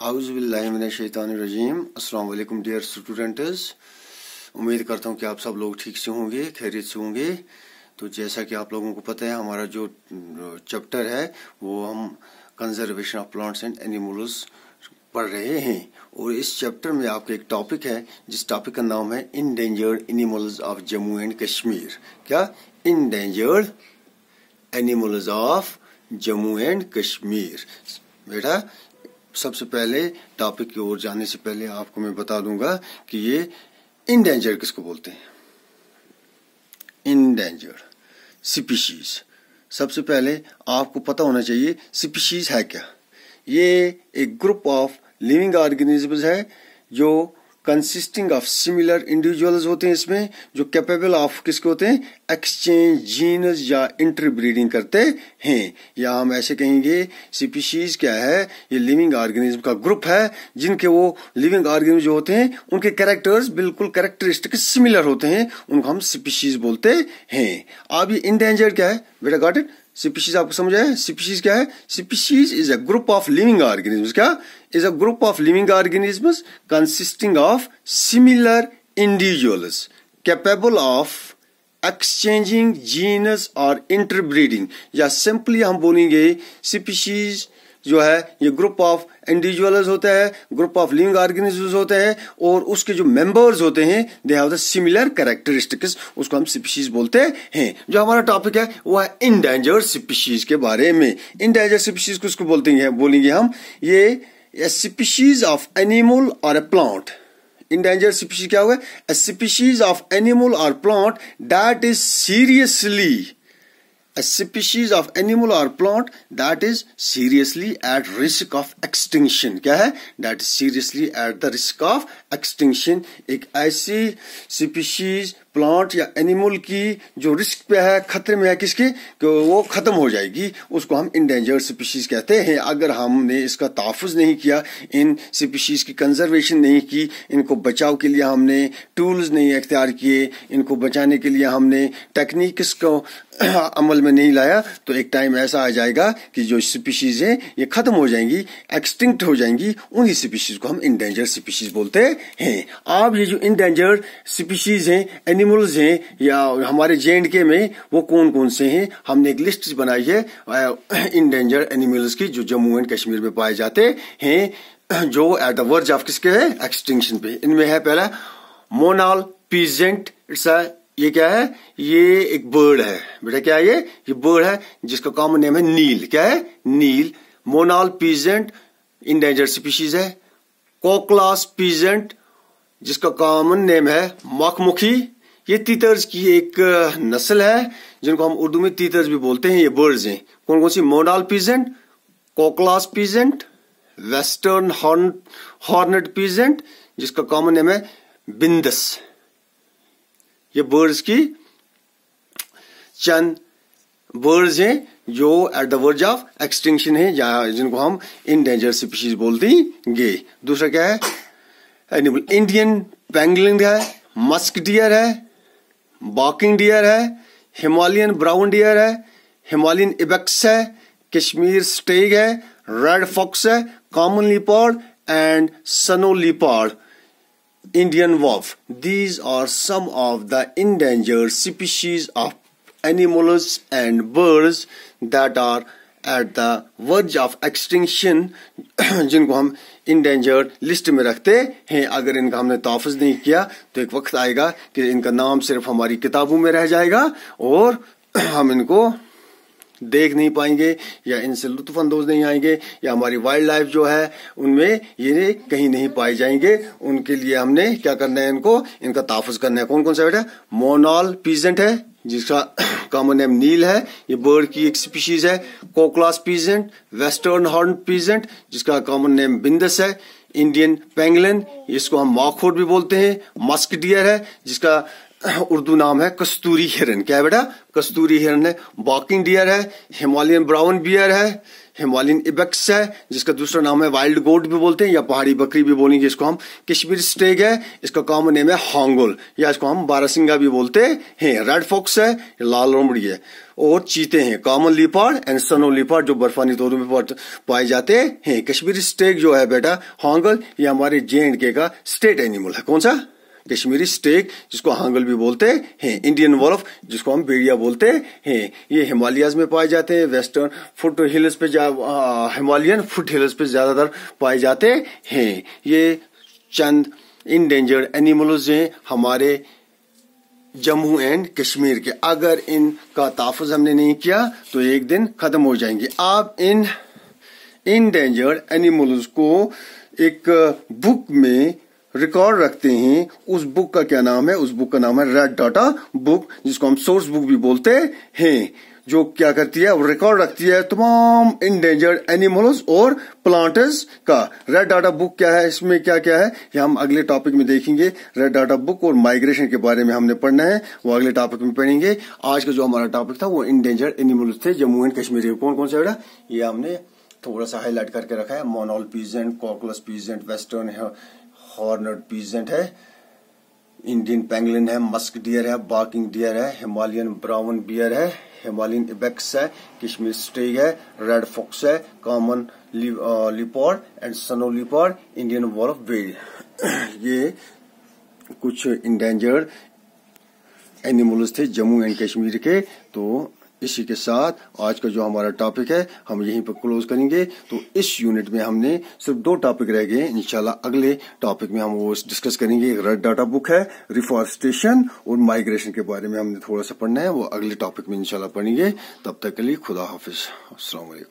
आउज़बिल्लिमिनशैतानरजीम अस्सलाम dear students उम्मीद करता हूँ कि आप सब लोग ठीक से होंगे, खैरियत से होंगे। तो जैसा कि आप लोगों को पता है, हमारा जो चैप्टर है, वो हम conservation of plants and animals पढ़ रहे हैं। और इस चैप्टर में आपका एक टॉपिक है, जिस टॉपिक का नाम है endangered animals of Jammu and Kashmir क्या? Endangered animals of Jammu and Kashmir बेटा सबसे पहले टॉपिक की ओर जाने से पहले आपको मैं बता दूँगा कि ये इनडेंजर किसको बोलते हैं? इनडेंजर स्पीशीज सबसे पहले आपको पता होना चाहिए स्पीशीज है क्या? ये एक ग्रुप ऑफ़ लिविंग ऑर्गेनिजम्स है जो कंसिस्टिंग ऑफ़ सिमिलर इंडिविजुअल्स होते हैं इसमें, जो कैपेबल ऑफ़ किसके होते हैं? एक्सचेंज जीनस या इंटरब्रीडिंग करते हैं। या हम ऐसे कहेंगे स्पीशीज क्या है? ये लिविंग ऑर्गेनिज्म का ग्रुप है, जिनके वो लिविंग ऑर्गेनिज्म जो होते हैं, उनके कैरेक्टर्स बिल्कुल कैरेक्टरिस्टिक सिमिलर होते हैं, उनको हम स्पीशीज बोलते हैं। अब ये इंडेंजर क्या है? बेटा गॉट इट स्पीशीज आपको समझ आया स्पीशीज क्या है? Species is a group of living organism क्या? Is a group of living organism consisting of similar individuals capable of exchanging genes और इंटरब्रीडिंग या सिंपली हम बोलेंगे स्पीशीज जो है, ये ग्रुप ऑफ़ इंडिविजुअल्स होते हैं ग्रुप ऑफ़ लिविंग ऑर्गेनिजम्स होते हैं, और उसके जो मेंबर्स होते हैं they have the similar characteristics उसको हम स्पीशीज बोलते हैं। जो हमारा टॉपिक है, वो है इंडेंजर्ड स्पीशीज के बारे में। इंडेंजर्ड स्पीशीज को उसको बोलते हैं, बोलेंगे हम? ये स्पीशीज ऑफ़ एनिमल और ए प्लांट इंडेंजर्ड स्पीशीज क्या हुआ? स्पीशीज ऑफ़ एनिमल और plant that is seriously a species of animal or plant that is seriously at risk of extinction. क्या है? That is seriously at the risk of extinction. एक ऐसी species plant या animal की जो risk पे है, खतरे में है किसकी? कि वो खत्म हो जाएगी। उसको हम इंडेंजर्ड स्पीशीज कहते हैं। अगर हमने इसका तहफ़ नहीं किया, इन स्पीशीज की कंजर्वेशन नहीं की, इनको बचाव के लिए हमने टूल्स नहीं अख्तियार किए, इनको बचाने के लिए हमने टेक्निक्स को अमल में नहीं लाया तो एक टाइम ऐसा आ जाएगा कि जो स्पीशीज है, ये खत्म हो जाएँगी एक्सटिंक्ट हो जाएँगी, उन्हीं स्पीशीज को हम इंडेंजर्ड स्पीशीज बोलते हैं। अब ये जो इंडेंजर्ड स्पीशीज हैं एनिमल्स हैं, या हमारे जे के में, वो कौन कौन से हैं, हमने एक लिस्ट बनाई है इंडेंजर एनिमल्स की, जो जम्मू एंड कश्मीर में पाए जाते हैं, जो एट द वर्ज ऑफ़ किसके है? एक्सटिंक्शन पे। इनमें है पहला मोनाल पीजेंट इट्स ये क्या है? ये एक बर्ड है। बेटा, क्या है ये? ये बर्ड है, जिसका कॉमन नेम है नील। क्या है? नील। मोनाल पीजेंट इंडेंजर स्पीशीज है। कोकलास पीजेंट जिसका कॉमन नेम है मखमुखी। ये तीतर्स की एक नस्ल है, जिनको हम उर्दू में तीतर्स भी बोलते हैं। ये बर्ड्स हैं। कौन कौन सी monal pheasant koklass pheasant western horned pheasant जिसका कॉमन नेम है बिंदस। ये बर्ड्स की चंद बर्ड्स हैं जो at the verge of extinction है जिनको हम इंडेंजर स्पीशीज बोलते हैं दूसरा क्या है? एनिमल इंडियन पेंगलिन है मस्क डियर है बॉकिंग डियर है हिमालयन ब्राउन डियर है हिमालयन इबेक्स है कश्मीर स्टेग है रेड फॉक्स है common leopard and snow leopard Indian wolf. These are some of the endangered species of animals and birds that are at the verge of extinction जिनको हम endangered list में रखते हैं अगर इनका हमने तहफ़ नहीं किया तो एक वक्त आएगा कि इनका नाम सिर्फ़ हमारी किताबों में रह जाएगा और हम इनको देख नहीं पाएँगे या इनसे लुत्फानंदोज नहीं आएँगे या हमारी वाइल्ड लाइफ जो है, उनमें ये कहीं नहीं पाए जाएँगे। उनके लिए हमने क्या करना है इनको? इनका तहफ़ करना है। कौन कौन सा बेटा? मोनॉल पीजेंट है, जिसका कॉमन नेम नील है। ये बर्ड की एक स्पीशीज है। Koklass pheasant western horn pheasant, जिसका कॉमन नेम बिंदस है। इंडियन पेंगलिन इसको हम मॉकफोर्ड भी बोलते हैं। मस्क डियर है, जिसका उर्दू नाम है कस्तूरी हिरन। क्या है बेटा? कस्तूरी हिरन है वॉकिंग डियर है, हिमालयन ब्राउन बियर है, हिमालयन इबेक्स है, जिसका दूसरा नाम है वाइल्ड गोट भी बोलते हैं, या पहाड़ी बकरी भी बोलेंगे इसको हम। कश्मीर स्टेग है, इसका कॉमन नेम है हांगोल, या इसको हम बारासिंगा भी बोलते हैं। रेड फॉक्स है, लाल लोमड़ी है। और चीते हैं, कॉमन लिपार्ड एंड सनो लिपार्ड जो बर्फानी तौर में पाए जाते हैं। कश्मीरी स्टेग जो है बेटा, हांगल, ये हमारे जे एंड के का स्टेट एनिमल है। कौन सा? कश्मीरी स्टेक जिसको हांगल भी बोलते हैं इंडियन वॉल्फ जिसको हम बेड़िया बोलते हैं। ये हिमालयाज में पाए जाते हैं वेस्टर्न फुट हिल्स पे हिमालयन फुट हिल्स पे ज़्यादातर पाए जाते हैं। ये चंद इनडेंजर्ड एनिमल्स हैं, हमारे जम्मू एंड कश्मीर के। अगर इनका ताफुज हमने नहीं किया तो एक दिन खत्म हो जाएँगे। आप इन इनडेंजर्ड एनिमल्स को एक बुक में रिकॉर्ड रखते हैं। उस बुक का क्या नाम है? उस बुक का नाम है रेड डाटा बुक जिसको हम सोर्स बुक भी बोलते हैं, जो क्या करती है? रिकॉर्ड रखती है तमाम इंडेंजर्ड एनिमल्स और प्लांटर्स का। रेड डाटा बुक क्या है? इसमें क्या क्या है? ये हम अगले टॉपिक में देखेंगे। रेड डाटा बुक और माइग्रेशन के बारे में हमने पढ़ना है। वो अगले टॉपिक में पढ़ेंगे। आज का जो हमारा टॉपिक था, वो इंडेंजर्ड एनिमल्स थे। जम्मू एंड कश्मीर कौन कौन सा ये हमने थोड़ा सा हाईलाइट करके रखा है। Monal pheasant koklass pheasant western horned pheasant है इंडियन पेंगलिन है मस्क डियर है बाकिंग डियर है हिमालयन ब्राउन बियर है हिमालयन इबेक्स है कश्मीर स्टेग है रेड फॉक्स है common leopard and snow leopard Indian wall of bell ये कुछ इंडेंजर्ड एनिमल्स थे जम्मू एंड कश्मीर के तो इसी के साथ आज का जो हमारा टॉपिक है, हम यहीं पर क्लोज करेंगे। तो इस यूनिट में हमने सिर्फ़ दो टॉपिक रह गए, इंशाल्लाह अगले टॉपिक में हम वो डिस्कस करेंगे। एक रेड डाटा बुक है रिफॉरेस्टेशन और माइग्रेशन के बारे में हमने थोड़ा सा पढ़ना है, वो अगले टॉपिक में इंशाल्लाह पढ़ेंगे। तब तक के लिए खुदा हाफिज। असल